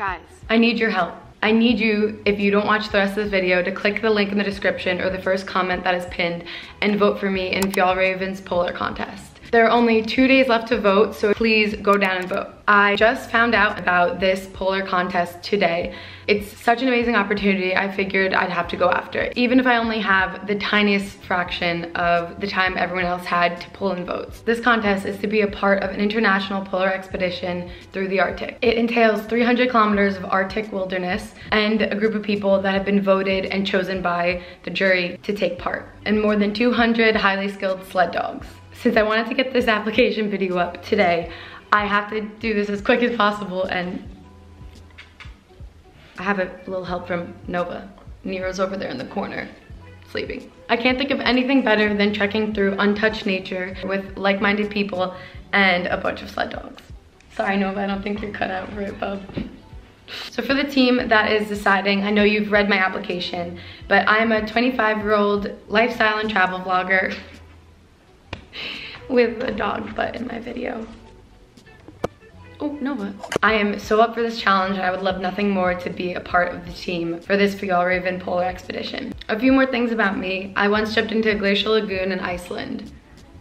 Guys, I need your help. I need you, if you don't watch the rest of this video, to click the link in the description or the first comment that is pinned and vote for me in Fjallraven's Polar Contest. There are only two days left to vote, so please go down and vote. I just found out about this polar contest today. It's such an amazing opportunity, I figured I'd have to go after it. Even if I only have the tiniest fraction of the time everyone else had to pull in votes. This contest is to be a part of an international polar expedition through the Arctic. It entails 300 kilometers of Arctic wilderness and a group of people that have been voted and chosen by the jury to take part, and more than 200 highly skilled sled dogs. Since I wanted to get this application video up today, I have to do this as quick as possible and I have a little help from Nova. Nero's over there in the corner sleeping. I can't think of anything better than trekking through untouched nature with like-minded people and a bunch of sled dogs. Sorry Nova, I don't think you're cut out for it, bub. So for the team that is deciding, I know you've read my application, but I'm a 25 year old lifestyle and travel vlogger with a dog butt in my video. Oh, Nova. I am so up for this challenge I would love nothing more to be a part of the team for this Fjallraven Polar Expedition. A few more things about me. I once jumped into a glacial lagoon in Iceland.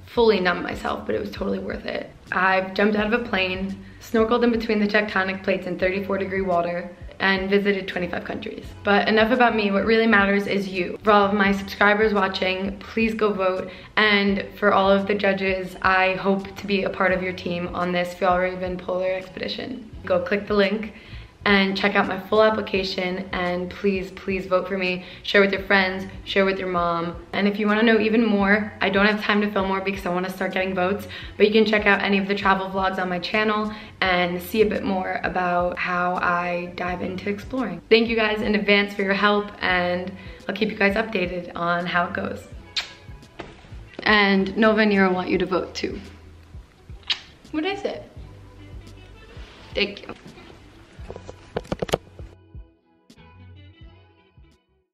Fully numb myself, but it was totally worth it. I've jumped out of a plane, snorkeled in between the tectonic plates in 34 degree water, and visited 25 countries. But enough about me, what really matters is you. For all of my subscribers watching, please go vote. And for all of the judges, I hope to be a part of your team on this Fjallraven Polar Expedition. Go click the link and check out my full application and please, please vote for me. Share with your friends, share with your mom. And if you wanna know even more, I don't have time to film more because I wanna start getting votes, but you can check out any of the travel vlogs on my channel and see a bit more about how I dive into exploring. Thank you guys in advance for your help and I'll keep you guys updated on how it goes. And Nova and Nero want you to vote too. What is it? Thank you.